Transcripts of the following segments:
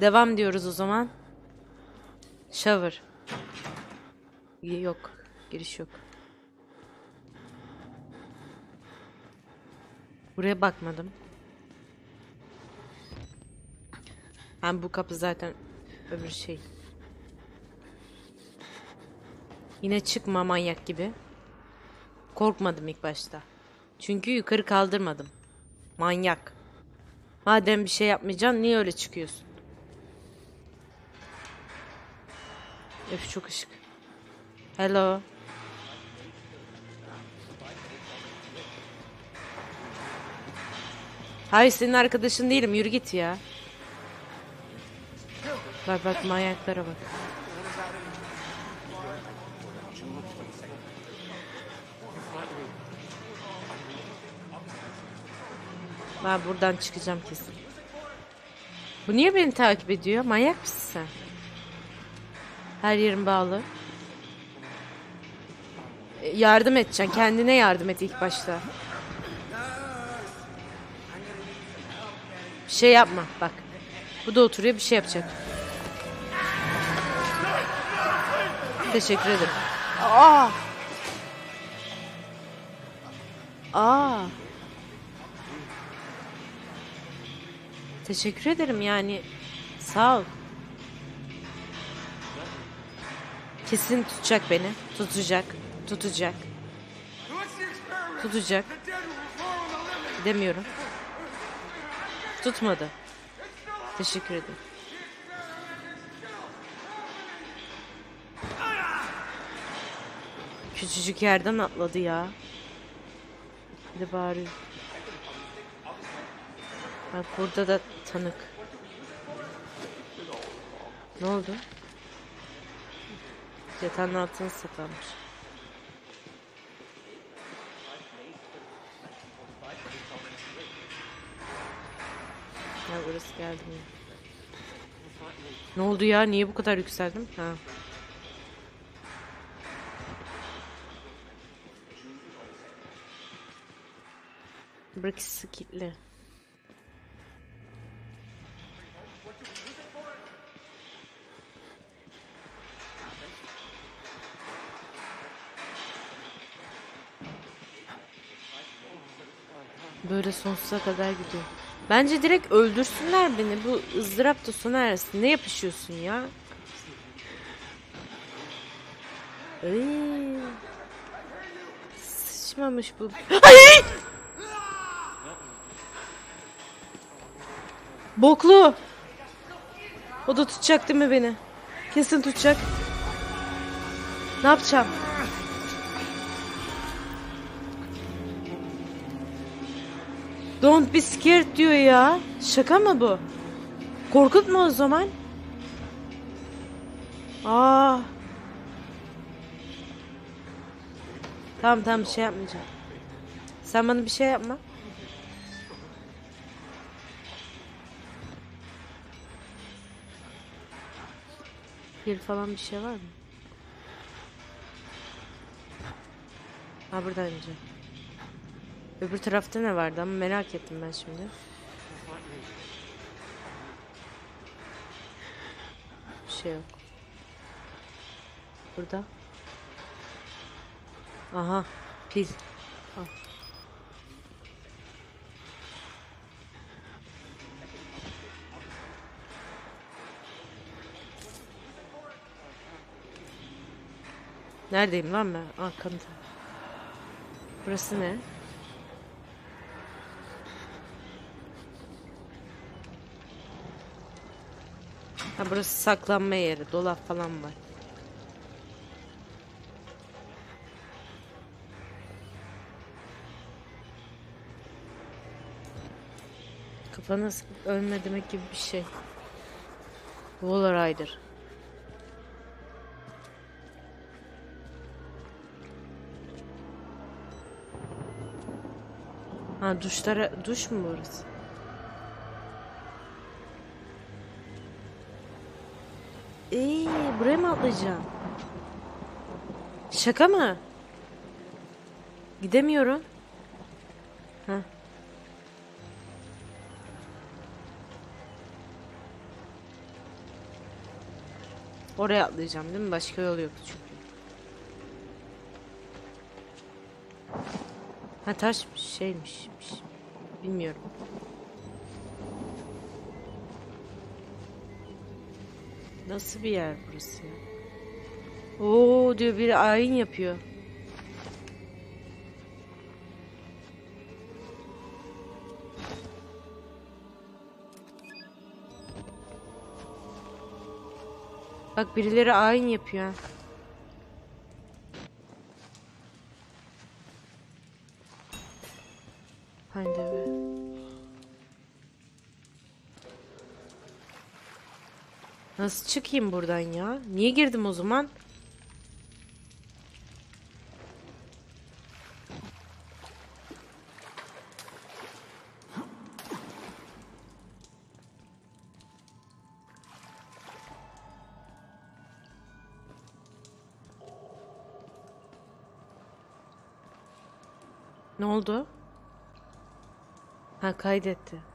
Devam diyoruz o zaman. Shower. Yok. Giriş yok. Buraya bakmadım. Ben bu kapı zaten öbür şey. Yine çıkma manyak gibi. Korkmadım ilk başta. Çünkü yukarı kaldırmadım. Manyak. Madem bir şey yapmayacaksın niye öyle çıkıyorsun? Öf çok ışık. Hello. Hayır senin arkadaşın değilim yürü git ya. Bak bak manyaklara bak. Ben buradan çıkacağım kesin. Bu niye beni takip ediyor? Manyak mısın sen? Her yerim bağlı. E, Yardım edeceksin. Kendine yardım et ilk başta. Bir şey yapma bak. Bu da oturuyor bir şey yapacak. Teşekkür ederim. Aa! Aa! Teşekkür ederim yani. Sağ ol. Kesin tutacak beni. Tutacak. Tutacak. Tutacak. Demiyorum. Tutmadı. Teşekkür ederim. Küçücük yerden atladı ya. Bir de. Bak burada da tanık. Ne oldu? Yatağın altına saklanmış. Ya burası geldi mi? Ne oldu ya? Niye bu kadar yükseldim? Ha. Burası kilitli. Böyle sonsuza kadar gidiyor. Bence direkt öldürsünler beni. Bu ızdırap da sona ersin. Ne yapışıyorsun ya? Ay. Sıçmamış bu. Ay! Boklu. O da tutacak değil mi beni? Kesin tutacak. Ne yapacağım? Don't be scared diyor ya. Şaka mı bu? Korkutma o zaman. Aa. Tamam tamam bir şey yapmayacağım. Sen bana bir şey yapma. Bir falan bir şey var mı? Ha buradan önce. Öbür tarafta ne vardı ama merak ettim ben şimdi. Bir şey yok. Burada. Aha. Pil. Neredeyim lan ben? Arkamda. Burası ne? Ha burası saklanma yeri. Dolap falan var. Kafana ölme demek gibi bir şey. Waller Rider. Ha duşlara duş mu burası? Ee, buraya mı atlayacağım? Şaka mı? Gidemiyorum. Ha. Oraya atlayacağım değil mi? Başka yol yok çünkü. Ha taş şeymiş. Bilmiyorum. Nasıl bir yer burası ya? Oo diyor biri ayin yapıyor. Bak birileri ayin yapıyor. Nasıl çıkayım buradan ya? Niye girdim o zaman? Ne oldu? Ha kaydetti.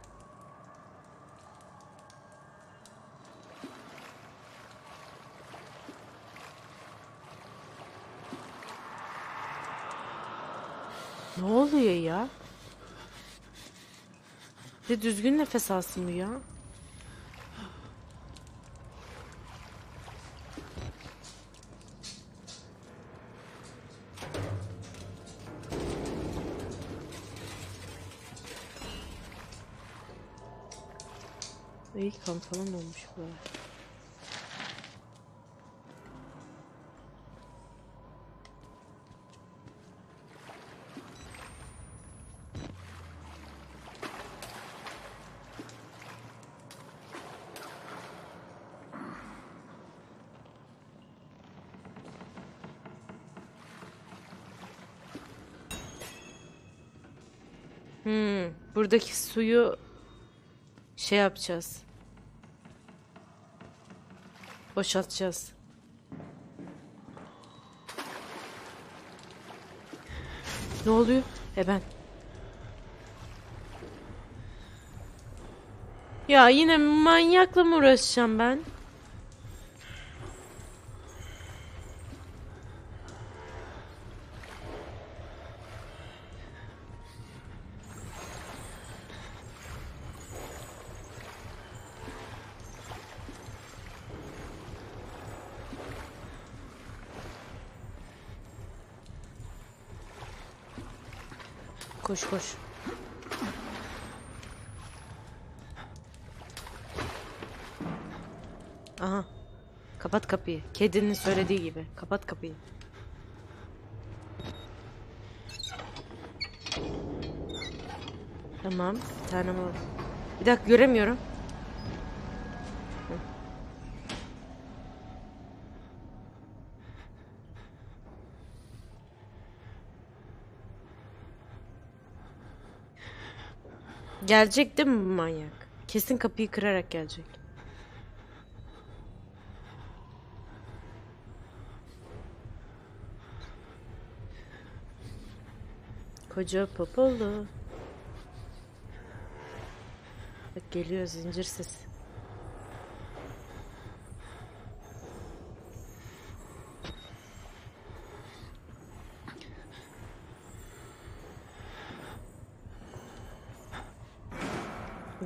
Ne oluyor ya? De düzgün nefes alsın bu ya. İyi kan falan olmuş bu. Buradaki suyu şey yapacağız. Boşaltacağız. Ne oluyor? E ben. Ya yine manyakla mı uğraşacağım ben? Koş koş. Aha. Kapat kapıyı. Kedinin söylediği gibi. Kapat kapıyı. Tamam. Bir tane var. Bir dakika göremiyorum. Gelecek değil mi manyak? Kesin kapıyı kırarak gelecek. Koca popolu. Bak geliyor zincir sesi.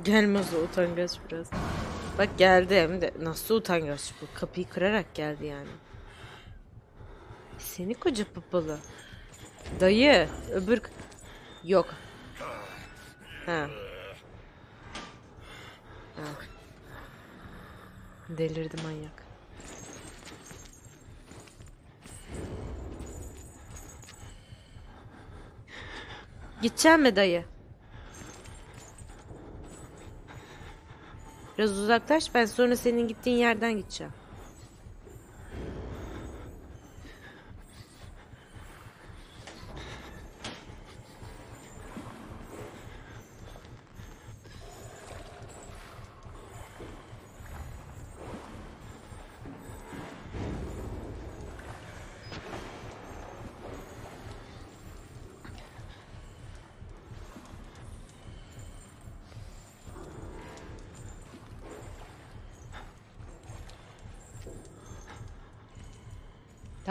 Gelmez o utangaç biraz. Bak geldi hem de nasıl utangaç bu. Kapıyı kırarak geldi yani. Seni koca papalı. Dayı öbür... Yok. Ha. Ha. Delirdi manyak. Gideceğim mi dayı? Biraz uzaklaş ben sonra senin gittiğin yerden gideceğim.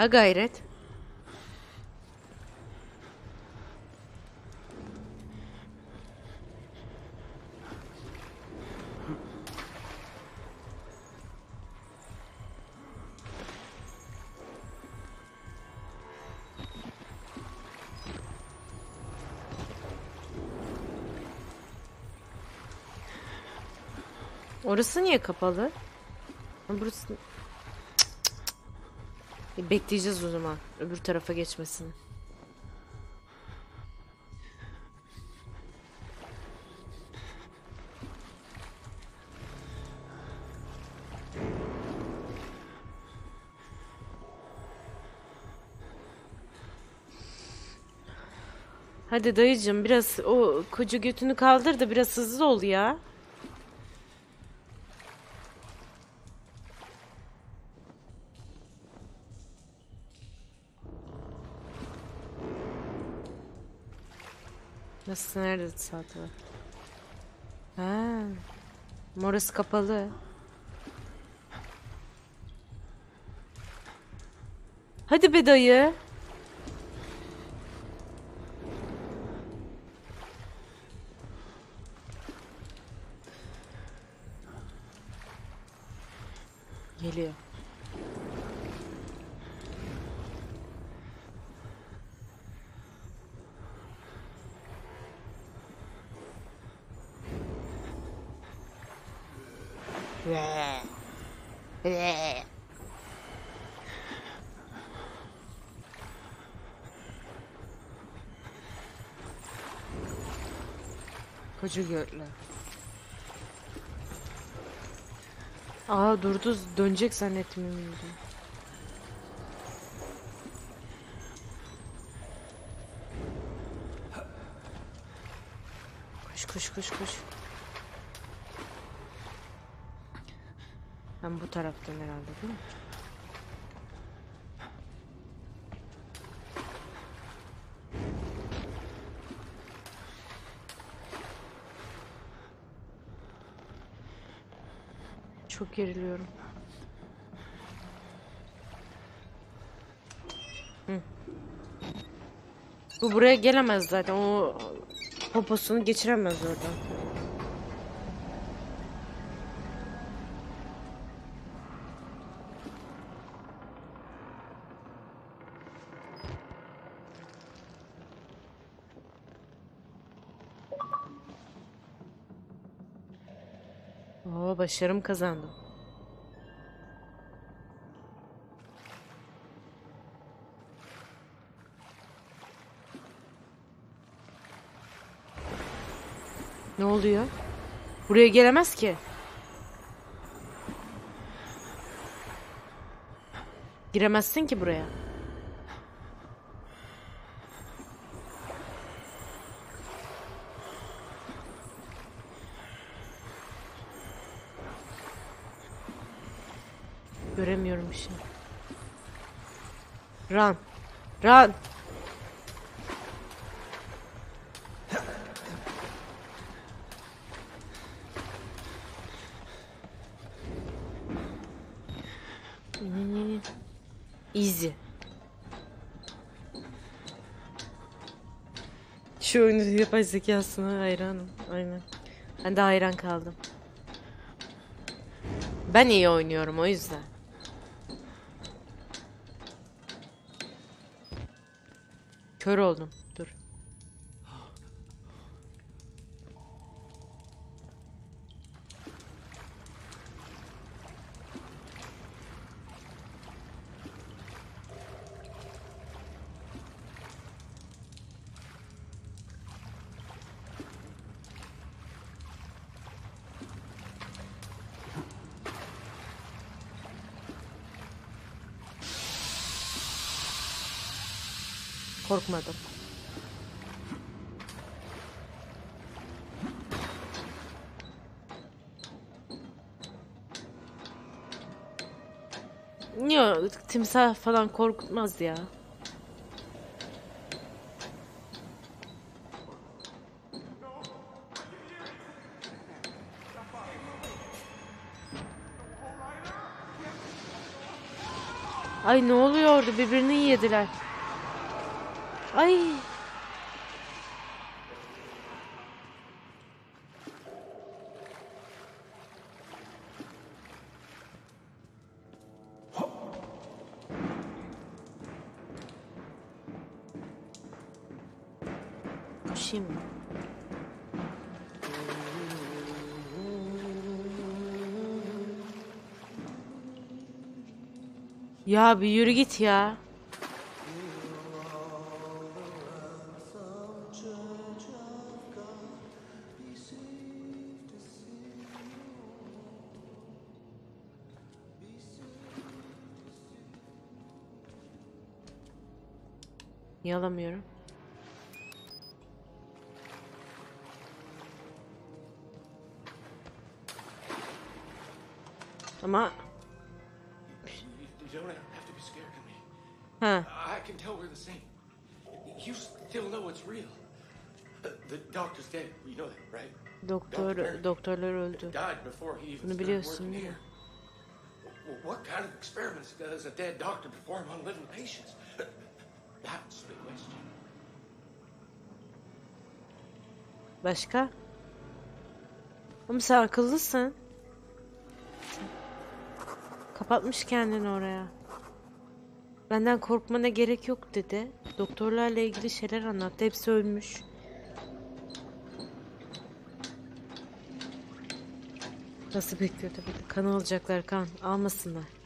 Ha gayret. Orası niye kapalı? Burası... Bekleyeceğiz o zaman. Öbür tarafa geçmesini. Hadi dayıcım biraz o koca götünü kaldır da biraz hızlı ol ya. Nasıl nerede saat var? Ha. Morası kapalı. Hadi be dayı. Koca götle. Aa durdu dönecek zannettim. Koş koş koş koş. Ben bu taraftan herhalde değil mi? Çok geriliyorum. Bu buraya gelemez zaten. O poposunu geçiremez oradan. Oo, başarım kazandım. Ne oluyor? Buraya gelemez ki. Giremezsin ki buraya. Run. Run. Easy. Şu oyunun yapay zekasına hayranım. Aynen. Ben de hayran kaldım. Ben iyi oynuyorum o yüzden. Kör oldum. Dur. Korkmadım. Yok, timsah falan korkutmaz ya. Ay ne oluyor orada? Birbirini yediler. Ay. Koşayım mı? Ya bir yürü git ya. Of me. ha I can tell we're the same. You still know it's real. The doctor's dead. You know that, right? doktor doktorlar öldü. Died before he even Bunu biliyorsun değil mi? here. Well, what kind of experiments does a dead doctor perform on living patients? Başka? Oğlum sen akıllısın. Kapatmış kendini oraya. Benden korkmana gerek yok dedi. Doktorlarla ilgili şeyler anlattı. Hepsi ölmüş. Nasıl bekliyor tabii. Kan alacaklar kan. Almasınlar.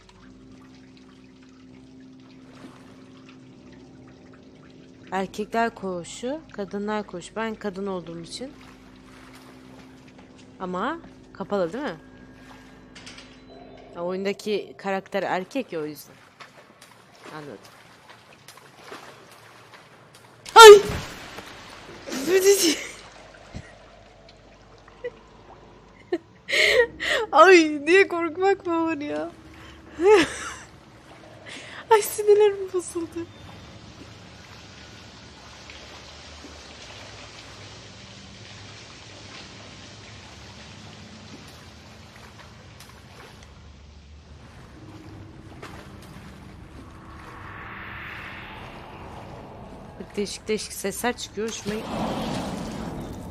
Erkekler koğuşu, kadınlar koğuşu. Ben kadın olduğum için. Ama kapalı değil mi? Ya, oyundaki karakter erkek ya o yüzden. Anladım. Ay! Ay niye korkmak mı var ya? Ay sinirlerim bozuldu. Değişik değişik sesler çıkıyor. Git-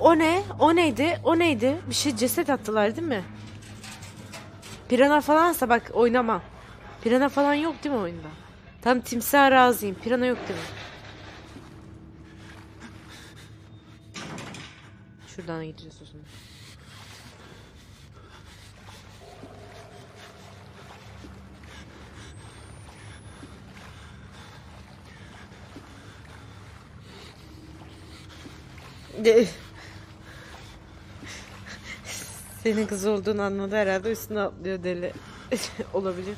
O ne? O neydi? O neydi? Bir şey ceset attılar değil mi? Pirana falansa bak oynamam. Pirana falan yok değil mi oyunda? Tam timsah razıyım. Pirana yok değil mi? Şuradan gideceğiz o zaman. De- Senin kız olduğunu anladı herhalde üstüne atlıyor deli. Olabilir.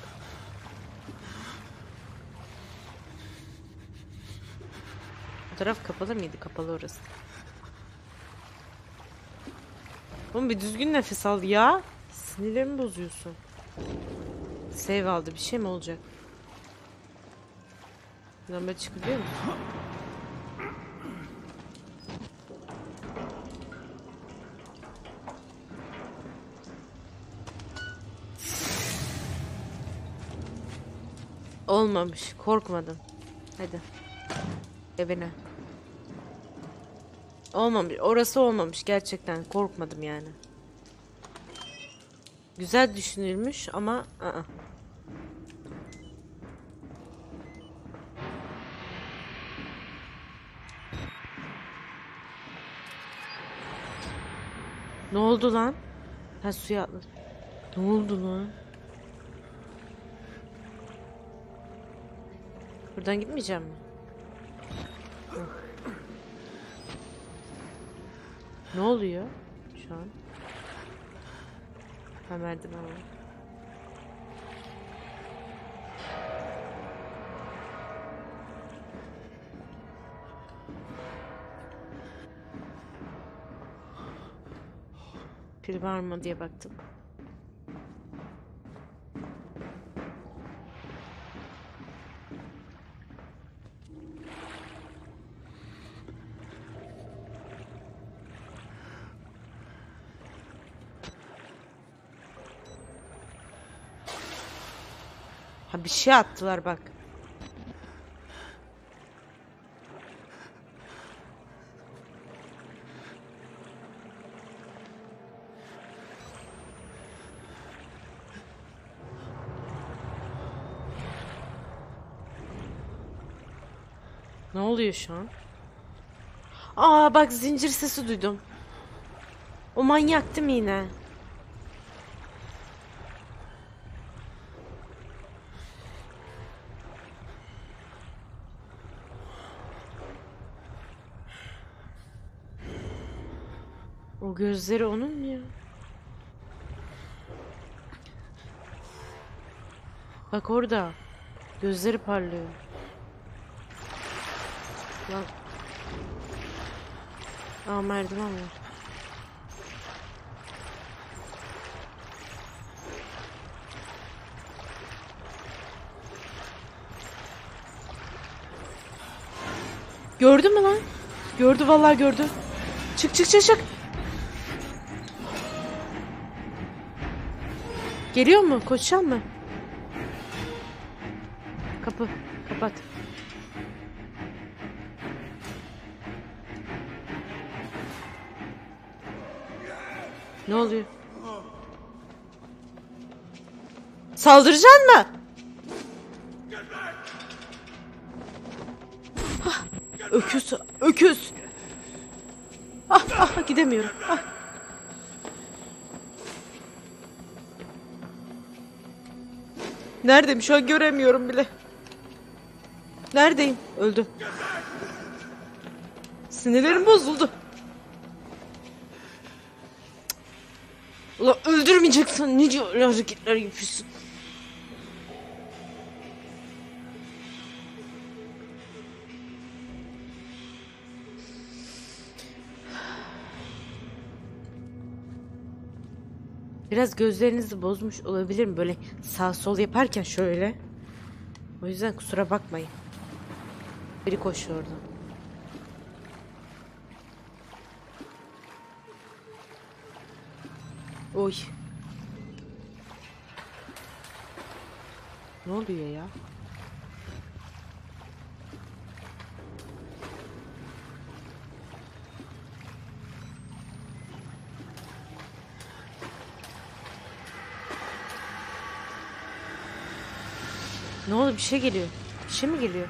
Bu taraf kapalı mıydı? Kapalı orası. Oğlum bir düzgün nefes al ya. Sinirlerimi bozuyorsun. Save aldı. Bir şey mi olacak? Buradan böyle çıkabiliyor musun? Olmamış. Korkmadım. Hadi. Evine. Olmamış. Orası olmamış gerçekten. Korkmadım yani. Güzel düşünülmüş ama ı-ı. Ne oldu lan? Ha suya atladım. Ne oldu lan? Buradan gitmeyeceğim mi? Hı. Ne oluyor şu an? Ha merdiven var. Pil var mı diye baktım. Bir şey attılar bak. Ne oluyor şu an? Aa bak zincir sesi duydum. O manyak değil yine? O gözleri onun ya? Bak orada. Gözleri parlıyor. Lan. Aa merdiven var. Gördü mü lan? Gördü vallahi gördü. Çık çık çık çık. Geliyor mu? Koşacak mı? Kapı. Kapat. Ne oluyor? Saldıracaksın mı? Hah, öküz, öküz. Ah, ah, gidemiyorum. Ah. Neredeyim? Şu an göremiyorum bile. Neredeyim? Öldüm. Sinirlerim bozuldu. Ulan öldürmeyeceksin. Nice hareketler yapıyorsun? Biraz gözlerinizi bozmuş olabilir mi? Böyle sağ sol yaparken şöyle. O yüzden kusura bakmayın. Biri koşuyor orada. Oy. Ne oluyor ya? Bir şey geliyor. Bir şey mi geliyor?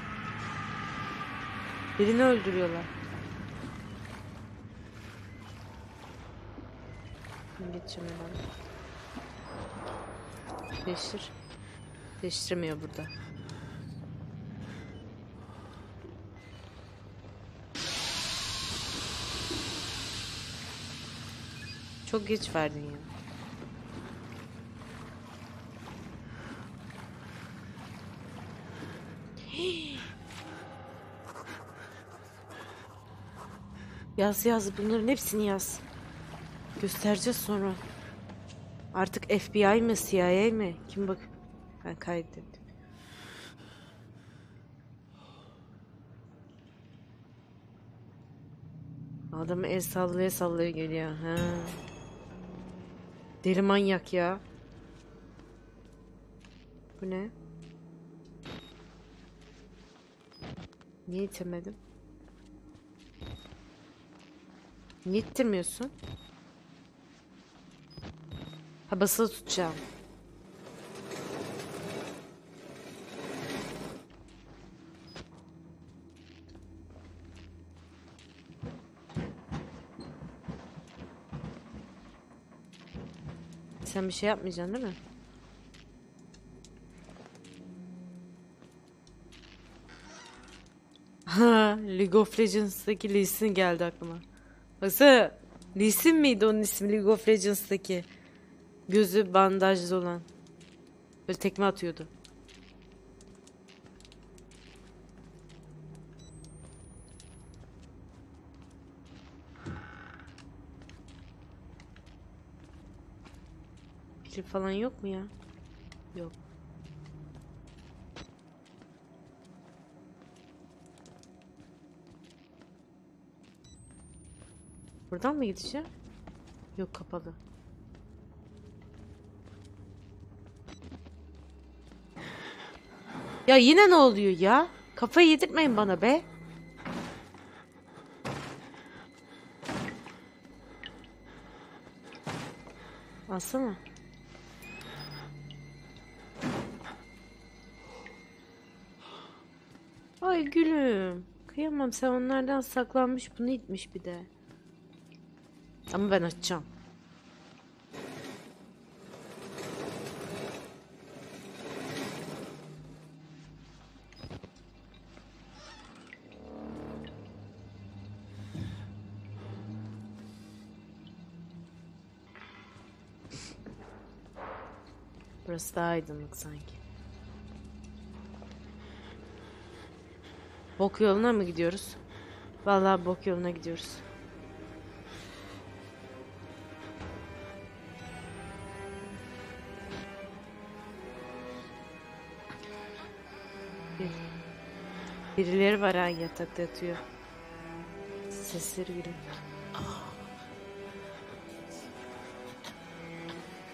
Birini öldürüyorlar. Geçeceğim hemen. Değiştir. Değiştiremiyor burada. Çok geç verdin ya. Yaz yaz bunların hepsini yaz. Göstereceğiz sonra. Artık FBI mi CIA mi? Kim bak? Ben kaydettim. Adam el sallaya sallaya geliyor. Ha. Deli manyak ya. Bu ne? Niye itemedim? Niye ittirmiyorsun? Ha basılı tutacağım. Sen bir şey yapmayacaksın değil mi? Ha, League of Legends'daki Lee Sin geldi aklıma. Baksana Lee Sin miydi onun ismi League of Legends'daki? Gözü bandajlı olan. Böyle tekme atıyordu. Biri falan yok mu ya? Yok. Buradan mı gideceğim? Yok kapalı. Ya yine ne oluyor ya? Kafayı yedirtmeyin bana be. Alsana. Ay gülüm. Kıyamam sen onlardan saklanmış bunu itmiş bir de. Ama ben açacağım. Burası daha aydınlık sanki. Bok yoluna mı gidiyoruz? Vallahi bok yoluna gidiyoruz. Bir- Birileri var ha yatakta yatıyor. Sesleri geliyor.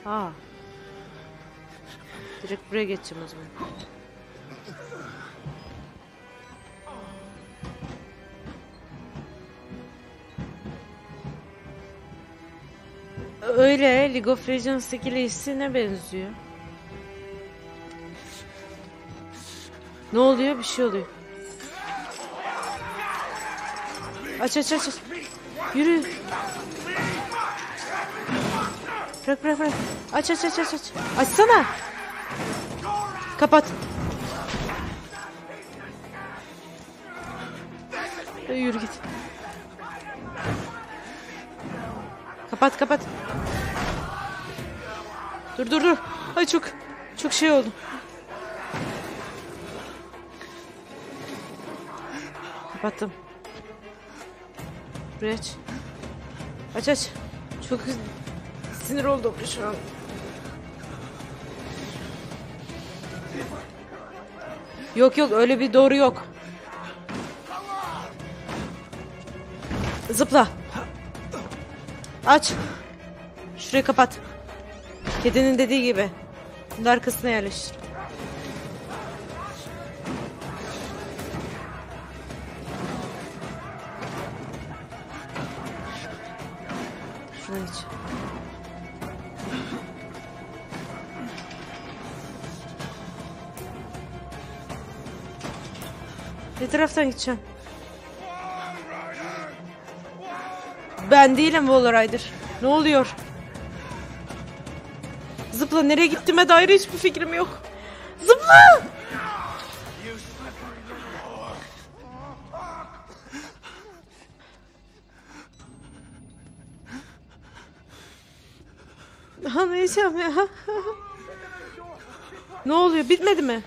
Aa. Direkt buraya geçeceğim o zaman. Öyle League of Legends'taki Lee'sine benziyor. Ne oluyor? Bir şey oluyor. Aç aç aç. aç. Yürü. Bırak bırak bırak. Aç aç aç aç aç. Açsana. Kapat. Yürü git. Kapat kapat. Dur dur dur. Ay çok çok şey oldu. Kapattım. Burayı aç. Aç aç. Çok sinir oldum şu an. Yok yok öyle bir doğru yok. Zıpla. Aç. Şurayı kapat. Kedinin dediği gibi. Bunun arkasına yerleştir. Şuna geç. Ne taraftan gideceğim? Ben değilim Wall Rider. Ne oluyor? Zıpla nereye gittiğime dair hiçbir fikrim yok. Zıpla! Anlayacağım ya. ne oluyor? Bitmedi mi?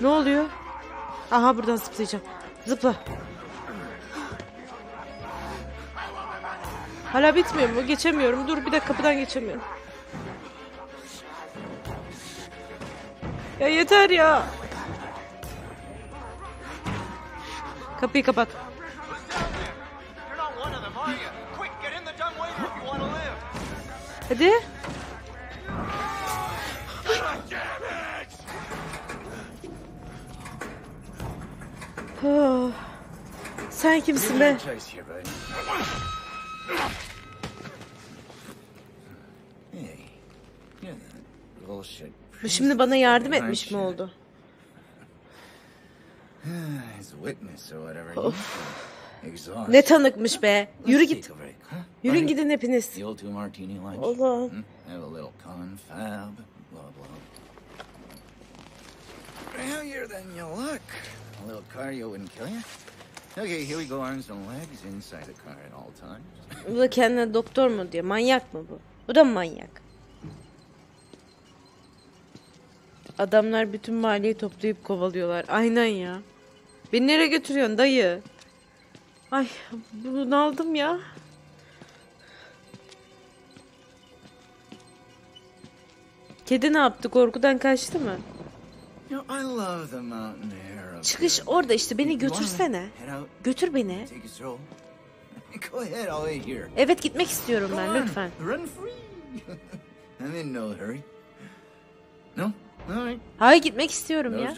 Ne oluyor? Aha buradan zıplayacağım. Zıpla. Hala bitmiyor mu? Geçemiyorum. Dur bir dakika kapıdan geçemiyorum. Ya yeter ya. Kapıyı kapat. Sen kimsin be? Bu şimdi bana yardım etmiş mi oldu? Exhaust. Ne tanıkmış be. Yürü git. Buddy, gidin hepiniz. The old two martini lunch. Allah. Have a little confab. Blah blah. Heavier than you look. A little cardio wouldn't kill you. Okay, here we go. Arms and legs inside the car at all times. Bu da kendine doktor mu diyor. Manyak mı bu? Bu da manyak? Adamlar bütün mahalleyi toplayıp kovalıyorlar. Aynen ya. Beni nereye götürüyorsun dayı? Ay bunu aldım ya. Kedi ne yaptı? Korkudan kaçtı mı? You know, I love the mountain air. Çıkış orada işte beni götürsene. Götür beni. Evet gitmek istiyorum ben lütfen. Hayır gitmek istiyorum ya.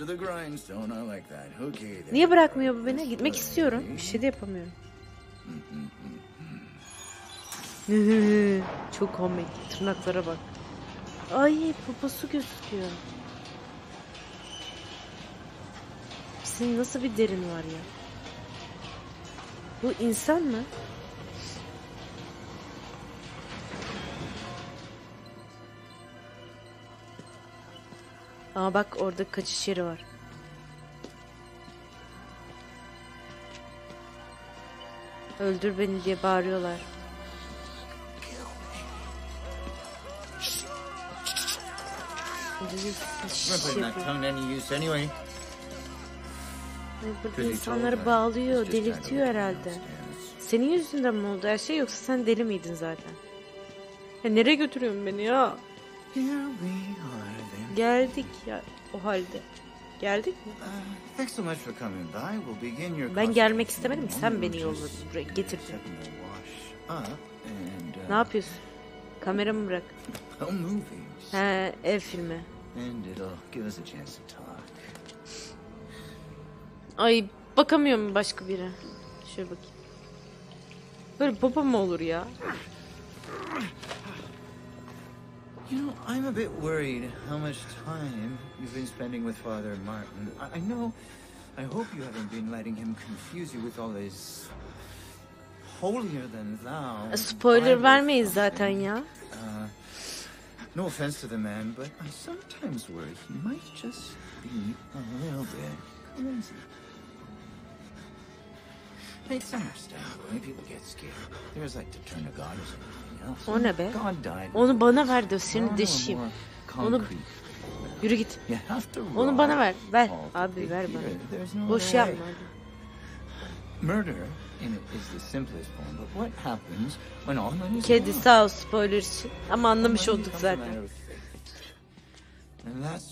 Niye bırakmıyor bu beni? Gitmek istiyorum. Bir şey de yapamıyorum. Çok komik. Tırnaklara bak. Ay poposu gözüküyor. Senin nasıl bir derin var ya? Bu insan mı? Aa bak orada kaçış yeri var. Öldür beni diye bağırıyorlar. We're not tongue to any use anyway. Burada insanları bağlıyor, delirtiyor herhalde. Senin yüzünden mi oldu her şey yoksa sen deli miydin zaten? Ya nereye götürüyorsun beni ya? Geldik ya o halde. Geldik mi? Ben gelmek istemedim ki sen beni yolladın buraya getirdin. uh, Ne yapıyorsun? Kameramı bırak. oh. He ev filmi. Ay bakamıyorum başka biri. Şöyle bakayım. Böyle baba mı olur ya? You know, I'm a bit worried how much time you've been spending with Father Martin. I, I know, I hope you haven't been letting him confuse you with all his holier than thou. Spoiler vermeyiz zaten ya. Uh, no offense to the man, but I sometimes worry he might just be a little bit crazy. It's understandable when people get scared. There's like to turn to God or something else. O ne be? God died. Onu bana ver dosyanı a deşeyim. Onu yürü git. Onu bana ver. Ver. Abi ver bana. Boş yapma. Murder in it is the simplest form, but what happens when all money is Kedi sağ ol spoiler için. Ama anlamış olduk zaten.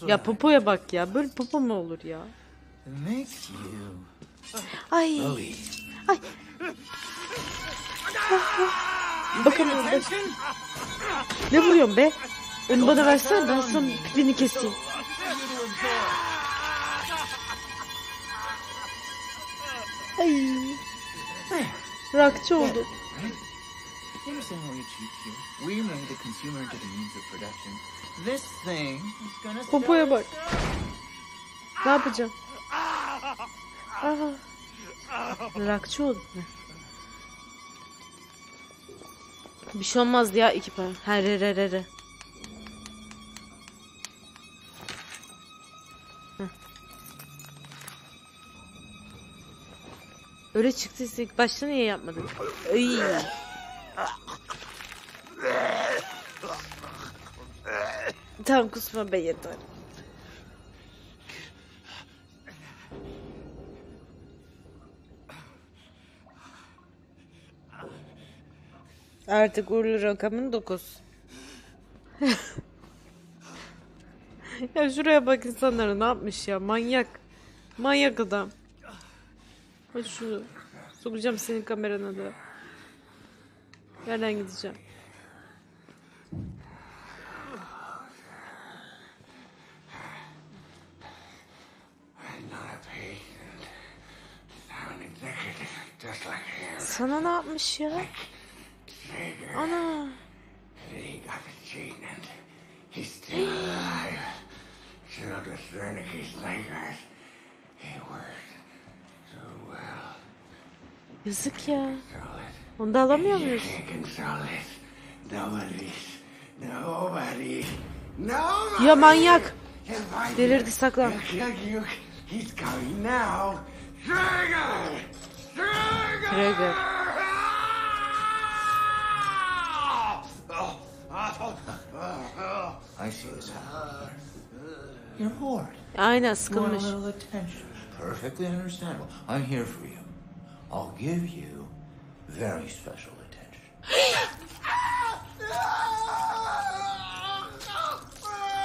Ya popoya bak ya. Böyle popo mu olur ya? You Ay. Bakamıyorum be. Ne vuruyorsun be? Onu bana versene ben sana pipini keseyim. Ay. Rakçı oldu. Popoya bak. Ne yapacağım? Aa. Rakçı oldu mu? Bir şey olmaz ya iki para. Ha re re re re. Öyle çıktıysa ilk başta niye yapmadın? Ay. Tamam kusma be yeter. Artık uğurlu rakamın 9. ya şuraya bak insanlara ne yapmış ya manyak. Manyak adam. Hadi şunu sokacağım senin kamerana da. Nereden gideceğim? Sana ne yapmış ya? Ana. he got gene and he's still alive. Should have Wernicke Snakers. He worked so well. Yazık ya. Onu da alamıyor muyuz? Ya manyak. Delirdi saklan. He's coming now. Trigger! Trigger! I see this happening. You're bored. Aynen You want a little attention. Perfectly understandable. I'm here for you. I'll give you very special attention.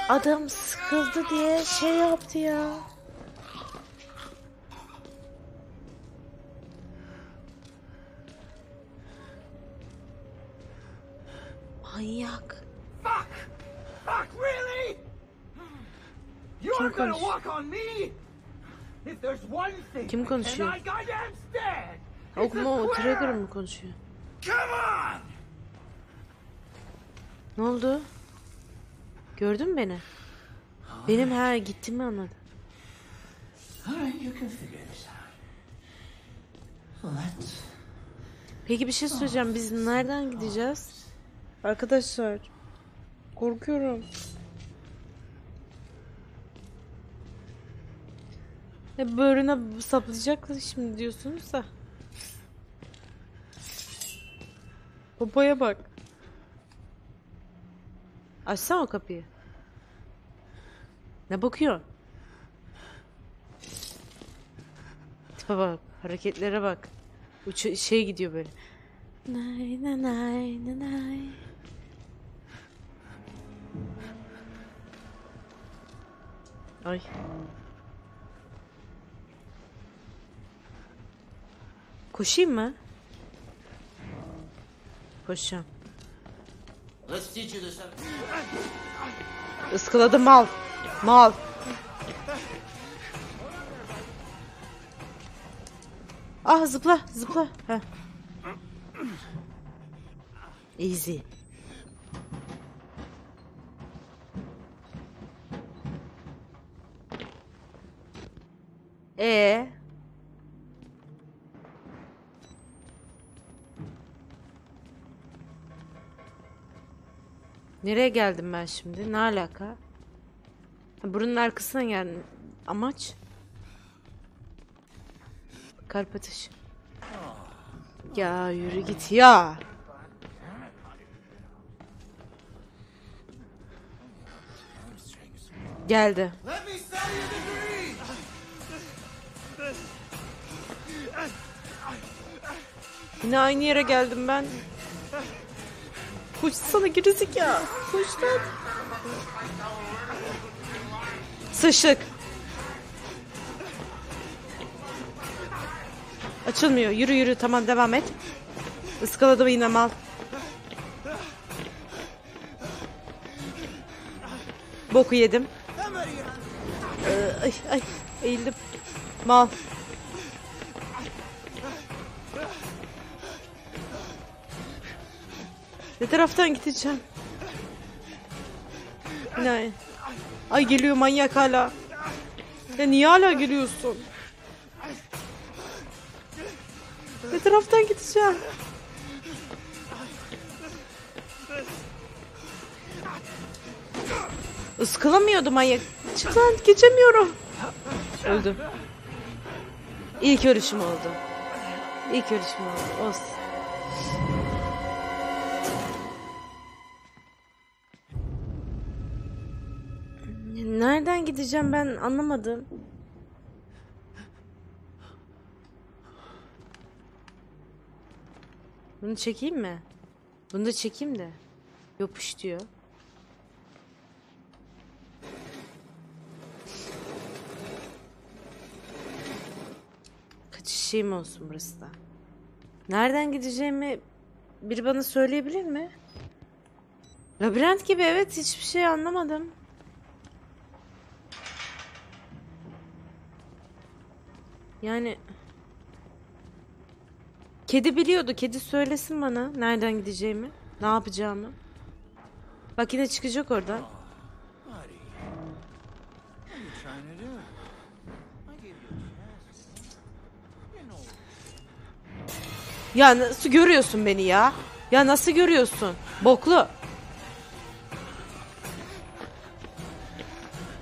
Adam sıkıldı diye şey yaptı ya. Manyak. Fuck! Fuck, really? You Kim are gonna walk on me? If there's one thing Kim I konuşuyor? cannot goddamn stand, Okuma Trigger mı konuşuyor? Come on! Ne oldu? Gördün mü beni? Benim her gittiğimi anladı. All right, you can figure this out. Let's Peki bir şey söyleyeceğim. Biz nereden gideceğiz? Arkadaşlar. Korkuyorum. E böğrüne saplayacaklar şimdi diyorsunuz da. Popoya bak. Açsana o kapıyı. Ne bakıyorsun? Tipe bak. Hareketlere bak. Uçu şey gidiyor böyle. Nay nay nay nay Ay. Koşayım mı? Koşacağım. Iskaladı mal. Mal. Ah zıpla zıpla. Heh. Easy. E Nereye geldim ben şimdi? Ne alaka? Ha, Buranın arkasına geldim. Amaç? Kalp atışı. Ya yürü git ya. Geldi. Yine aynı yere geldim ben. Koşsana gerizik ya. Koş lan. Sıçtık. Açılmıyor. Yürü yürü tamam devam et. Iskaladım yine mal. Boku yedim. Ee, ay ay eğildim. Mal. Ne taraftan gideceğim? Ne? Ay geliyor manyak hala. Ya niye hala geliyorsun? Ne taraftan gideceğim? Iskalamıyordu manyak. Çık lan geçemiyorum. Öldüm. İlk ölüşüm oldu. İlk ölüşüm oldu. Olsun. Nereden gideceğim ben anlamadım. Bunu çekeyim mi? Bunu da çekeyim de. Yopuş diyor. Kaçış şeyim olsun burası da. Nereden gideceğimi biri bana söyleyebilir mi? Labirent gibi evet hiçbir şey anlamadım. Yani Kedi biliyordu. Kedi söylesin bana nereden gideceğimi, ne yapacağımı. Bak yine çıkacak oradan. Buddy. What are you trying to do? I gave you a chance. You know Ya nasıl görüyorsun beni ya? Ya nasıl görüyorsun? Boklu.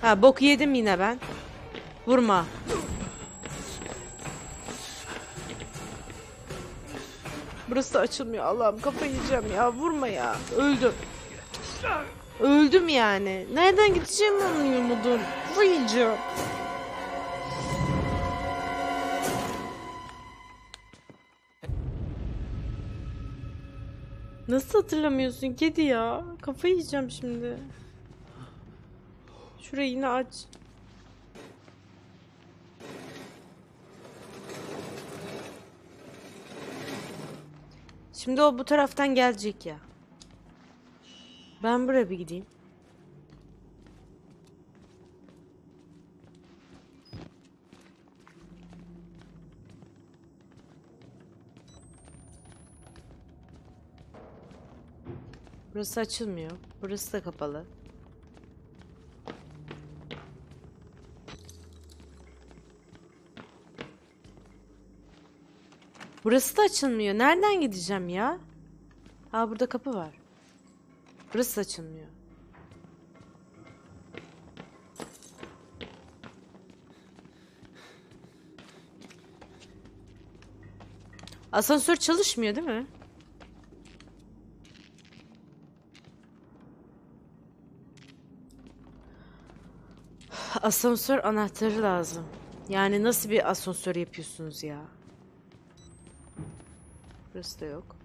Ha bok yedim yine ben. Vurma. Burası da açılmıyor Allah'ım kafayı yiyeceğim ya vurma ya öldüm. Öldüm yani. Nereden gideceğim onu umudum. Kafayı yiyeceğim. Nasıl hatırlamıyorsun kedi ya? Kafayı yiyeceğim şimdi. Şurayı yine aç. Şimdi o bu taraftan gelecek ya. Ben buraya bir gideyim. Burası açılmıyor. Burası da kapalı. Burası da açılmıyor. Nereden gideceğim ya? Ha burada kapı var. Burası da açılmıyor. Asansör çalışmıyor değil mi? Asansör anahtarı lazım. Yani nasıl bir asansör yapıyorsunuz ya? Burası da yok.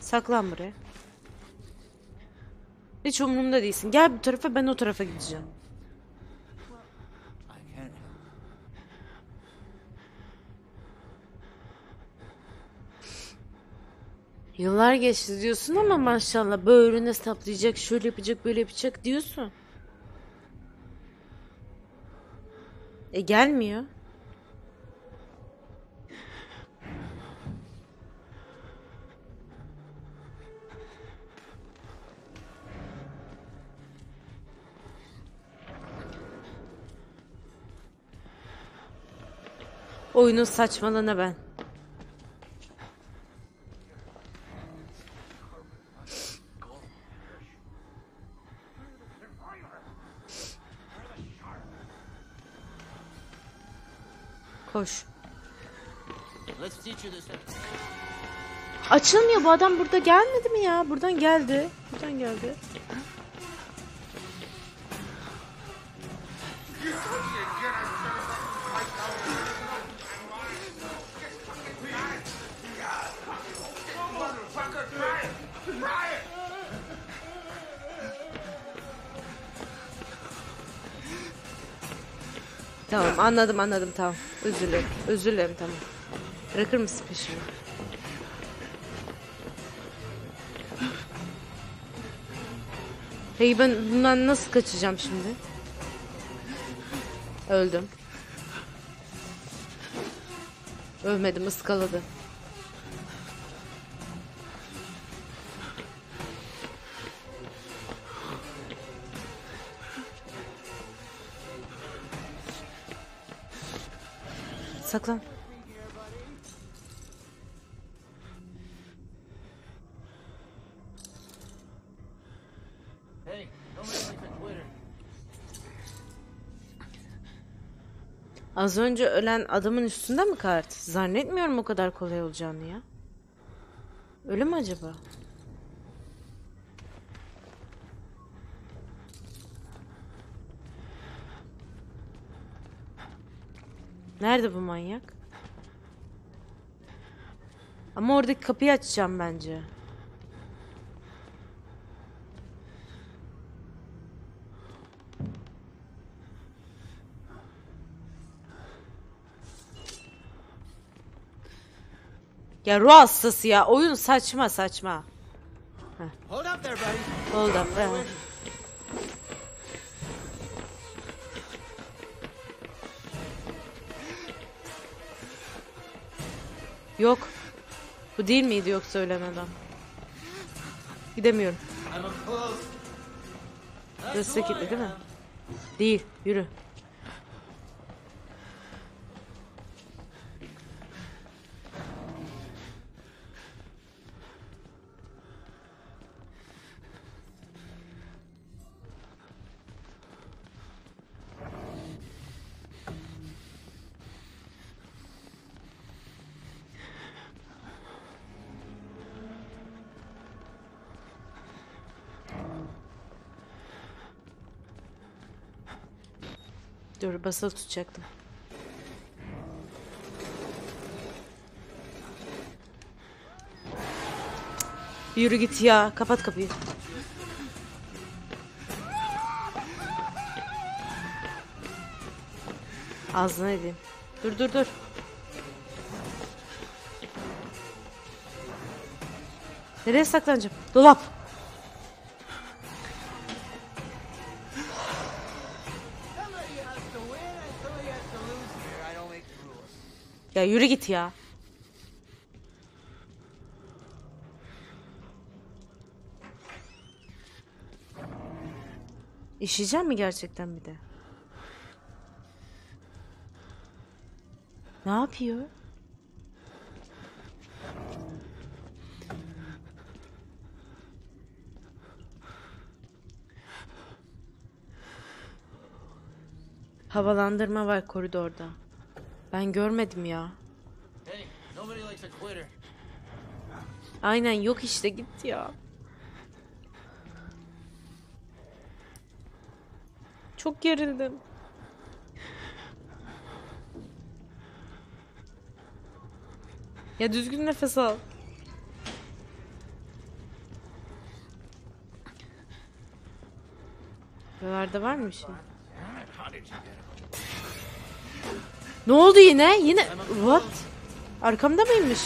Saklan buraya. Hiç umurumda değilsin. Gel bu tarafa ben o tarafa gideceğim. Yıllar geçti diyorsun ama maşallah böğrüne saplayacak, şöyle yapacak, böyle yapacak diyorsun. E gelmiyor. Oyunun saçmalığına ben. Açılmıyor bu adam burada gelmedi mi ya? Buradan geldi. Buradan geldi. Tamam anladım anladım tamam. Özür dilerim. Tamam. Bırakır mısın peşimi? Peki ben bundan nasıl kaçacağım şimdi? Öldüm. Ölmedim ıskaladı. Saklan. Az önce ölen adamın üstünde mi kart? Zannetmiyorum o kadar kolay olacağını ya. Öyle mi acaba? Nerede bu manyak? Ama oradaki kapıyı açacağım bence. Ya ruh hastası ya. Oyun saçma saçma. Hold up there, buddy. Hold up. eh. Yok. Bu değil miydi yoksa ölen adam? Gidemiyorum. Da kilitli değil mi? Değil. Yürü. Dur basılı tutacaktım. Yürü git ya. Kapat kapıyı. Ağzına edeyim. Dur dur dur. Nereye saklanacağım? Dolap. Ya yürü git ya. İşeyeceğim mi gerçekten bir de? Ne yapıyor? Havalandırma var koridorda. Ben görmedim ya. Aynen yok işte gitti ya. Çok gerildim. Ya düzgün nefes al. Buralarda var mı bir şey? Ne oldu yine? Yine what? Arkamda mıymış?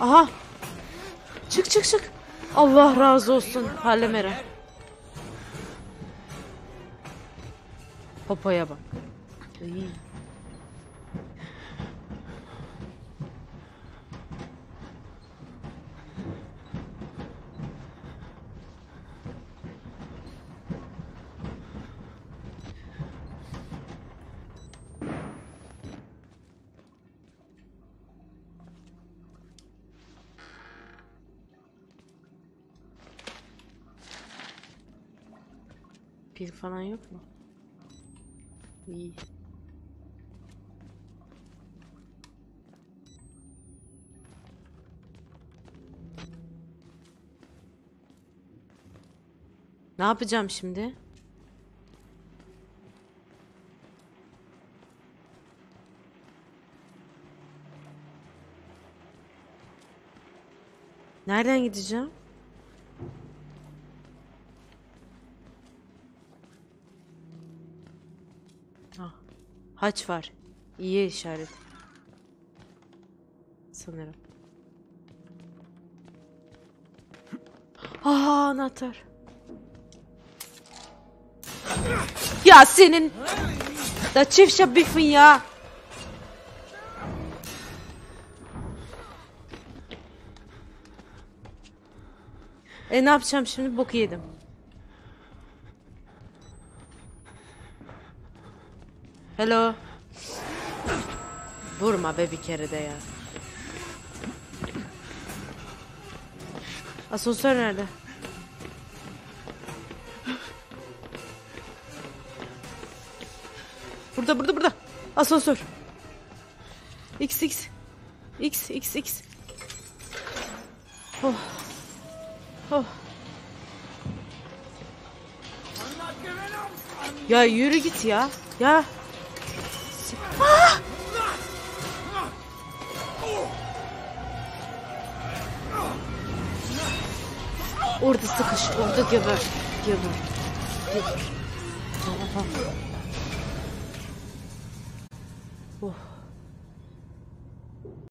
Aha. Çık çık çık. Allah razı olsun Hallemere. Popoya bak. İyi. Pil falan yok mu? İyi. Ne yapacağım şimdi? Nereden gideceğim? Haç var. İyi işaret. Sanırım. Aa anahtar. Ya senin da çift şabifin ya. E ne yapacağım şimdi? Boku yedim. Hello. Vurma be bir kere de ya. Asansör nerede? Burada burada burada. Asansör. X X. X X X. Oh. Oh. Ya yürü git ya. Ya. Sıkış, orada geber. Geber. Geber. Tamam.